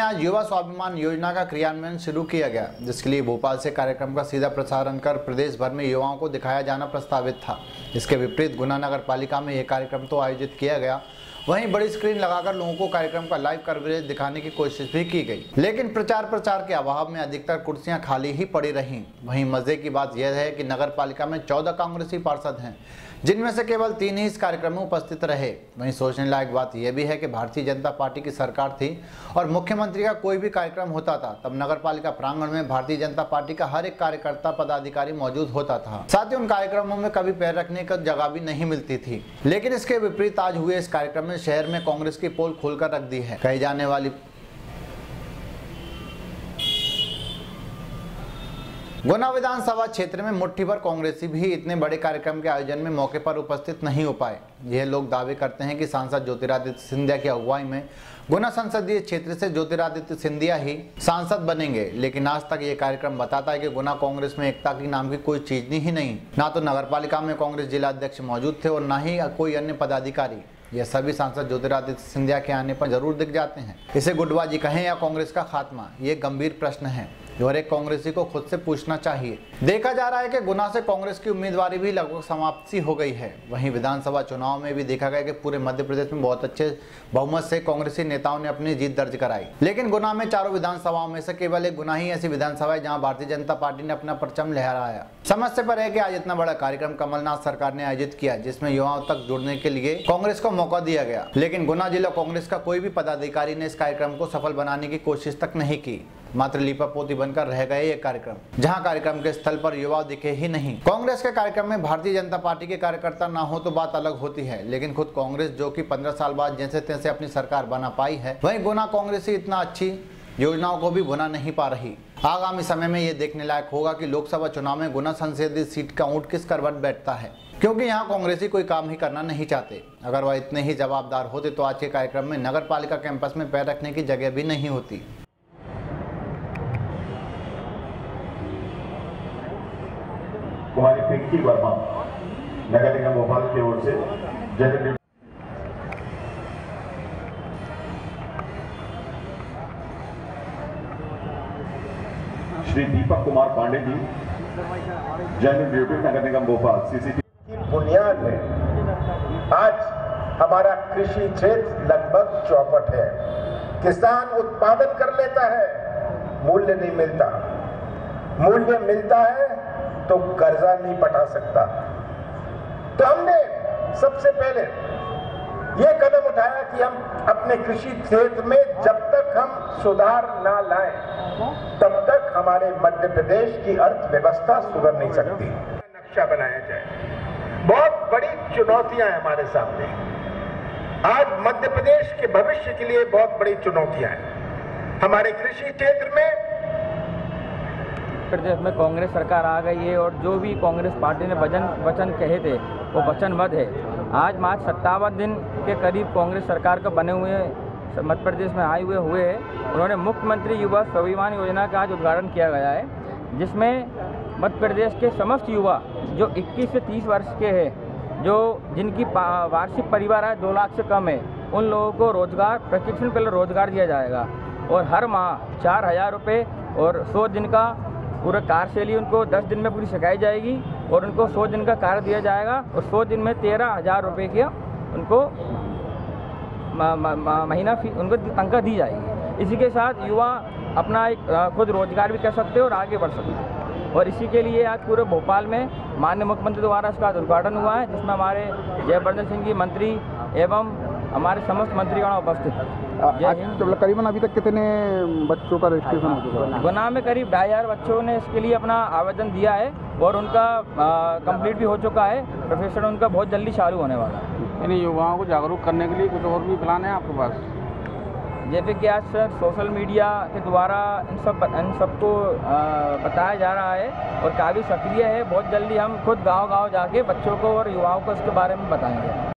आज युवा स्वाभिमान योजना का क्रियान्वयन शुरू किया गया, जिसके लिए भोपाल से कार्यक्रम का सीधा प्रसारण कर प्रदेश भर में युवाओं को दिखाया जाना प्रस्तावित था। इसके विपरीत गुना नगर पालिका में यह कार्यक्रम तो आयोजित किया गया वहीं बड़ी स्क्रीन लगाकर लोगों को कार्यक्रम का लाइव कवरेज दिखाने की कोशिश भी की गई। लेकिन प्रचार प्रचार के अभाव में अधिकतर कुर्सियाँ खाली ही पड़ी रहीं। वहीं मज़े की बात यह है कि नगर पालिका में चौदह कांग्रेसी पार्षद हैं, जिनमें से केवल तीन ही इस कार्यक्रम में उपस्थित रहे। वहीं सोचने लायक बात यह भी है कि भारतीय जनता पार्टी की सरकार थी और मुख्यमंत्री का कोई भी कार्यक्रम होता था, तब नगर पालिका प्रांगण में भारतीय जनता पार्टी का हर एक कार्यकर्ता पदाधिकारी मौजूद होता था। साथ ही उन कार्यक्रमों में कभी पैर रखने का जगह भी नहीं मिलती थी। लेकिन इसके विपरीत आज हुए इस कार्यक्रम में शहर में कांग्रेस की पोल खोलकर रख दी है। कही जाने वाली गुना विधानसभा क्षेत्र में मुट्ठी भर कांग्रेसी भी इतने बड़े कार्यक्रम के आयोजन में मौके पर उपस्थित नहीं हो पाए। यह लोग दावे करते हैं कि सांसद ज्योतिरादित्य सिंधिया की अगुवाई में गुना संसदीय क्षेत्र से ज्योतिरादित्य सिंधिया ही सांसद बनेंगे। लेकिन आज तक ये कार्यक्रम बताता है कि गुना कांग्रेस में एकता की नाम की कोई चीज़ ही नहीं। ना तो नगर में कांग्रेस जिला अध्यक्ष मौजूद थे और न ही कोई अन्य पदाधिकारी। ये सभी सांसद ज्योतिरादित्य सिंधिया के आने पर ज़रूर दिख जाते हैं। इसे गुटबाजी कहें या कांग्रेस का खात्मा, ये गंभीर प्रश्न है जो हर एक कांग्रेसी को खुद से पूछना चाहिए। देखा जा रहा है कि गुना से कांग्रेस की उम्मीदवारी भी लगभग समाप्ति हो गई है। वहीं विधानसभा चुनाव में भी देखा गया कि पूरे मध्य प्रदेश में बहुत अच्छे बहुमत से कांग्रेसी नेताओं ने अपनी जीत दर्ज कराई। लेकिन गुना में चारों विधानसभाओं में से केवल एक गुना ही ऐसी विधानसभा है जहाँ भारतीय जनता पार्टी ने अपना परचम लहराया। समस्या पर है की आज इतना बड़ा कार्यक्रम कमलनाथ सरकार ने आयोजित किया, जिसमें युवाओं तक जुड़ने के लिए कांग्रेस को मौका दिया गया। लेकिन गुना जिला कांग्रेस का कोई भी पदाधिकारी ने इस कार्यक्रम को सफल बनाने की कोशिश तक नहीं की। मात्र लिपा पोती बनकर रह गए ये कार्यक्रम, जहाँ कार्यक्रम के स्थल पर युवा दिखे ही नहीं। कांग्रेस के कार्यक्रम में भारतीय जनता पार्टी के कार्यकर्ता ना हो तो बात अलग होती है, लेकिन खुद कांग्रेस, जो कि पंद्रह साल बाद जैसे तैसे अपनी सरकार बना पाई है, वही गुना कांग्रेस ही इतना अच्छी योजनाओं को भी बुना नहीं पा रही। आगामी समय में ये देखने लायक होगा कि लोकसभा चुनाव में गुना संसदीय सीट का ऊँट किस करवट बैठता है। क्योंकि यहाँ कांग्रेसी कोई काम ही करना नहीं चाहते। अगर वह इतने ही जवाबदार होते तो आज के कार्यक्रम में नगर पालिका कैंपस में पैर रखने की जगह भी नहीं होती। कुमारी पिंकी वर्मा, नगर निगम भोपाल की ओर से general Shri Deepak Kumar Pandey ji. General duty नगर निगम, भोपाल सीसीटीवी बुनियाद है। आज हमारा कृषि क्षेत्र लगभग चौपट है। किसान उत्पादन कर लेता है, मूल्य नहीं मिलता। मूल्य मिलता है तो कर्जा नहीं पटा सकता। तो हमने सबसे पहले यह कदम उठाया कि हम अपने कृषि क्षेत्र में जब तक हम सुधार ना लाएँ, तब तक हमारे मध्य प्रदेश की अर्थव्यवस्था सुधर नहीं सकती। नक्शा बनाया जाए। बहुत बड़ी चुनौतियाँ हैं हमारे सामने। आज मध्य प्रदेश के भविष्य के लिए बहुत बड़ी चुनौतियाँ हैं। हमारे कृषि क्षेत्र में प्रदेश में कांग्रेस सरकार आ गई है और जो भी कांग्रेस पार्टी ने वचन वचन कहे थे वो वचनबद्ध है। आज मार्च सत्तावन दिन के करीब कांग्रेस सरकार का बने हुए मध्य प्रदेश में आए हुए हुए हैं उन्होंने मुख्यमंत्री युवा स्वाभिमान योजना का आज उद्घाटन किया गया है, जिसमें मध्य प्रदेश के समस्त युवा जो 21 से 30 वर्ष के हैं, जो जिनकी वार्षिक परिवार है, दो लाख से कम है, उन लोगों को रोज़गार, प्रशिक्षण के लिए रोज़गार दिया जाएगा। और हर माह चार हज़ार रुपये और सौ दिन का पूरा कार्यशैली उनको 10 दिन में पूरी सिखाई जाएगी और उनको सौ दिन का कार्य दिया जाएगा और सौ दिन में तेरह हज़ार रुपये की उनको महीना फ़ी, उनको तनख्वाह दी जाएगी। इसी के साथ युवा अपना एक खुद रोज़गार भी कर सकते हैं और आगे बढ़ सकते हैं। और इसी के लिए आज पूरे भोपाल में माननीय मुख्यमंत्री द्वारा इसका उद्घाटन हुआ है, जिसमें हमारे जयवर्धन सिंह जी, मंत्री एवं हमारे समस्त मंत्रीगण उपस्थित। तो करीबन अभी तक कितने बच्चों का रजिस्ट्रेशन हो चुका है? गुना में करीब ढाई हज़ार बच्चों ने इसके लिए अपना आवेदन दिया है और उनका कंप्लीट भी हो चुका है। प्रोफेशन उनका बहुत जल्दी चालू होने वाला है। यानी युवाओं को जागरूक करने के लिए कुछ और भी प्लान है आपके पास? जैसे कि आज सर सोशल मीडिया के द्वारा इन सब इन सबको बताया जा रहा है और काफ़ी सक्रिय है। बहुत जल्दी हम खुद गाँव गाँव जाके बच्चों को और युवाओं को इसके बारे में बताएँगे।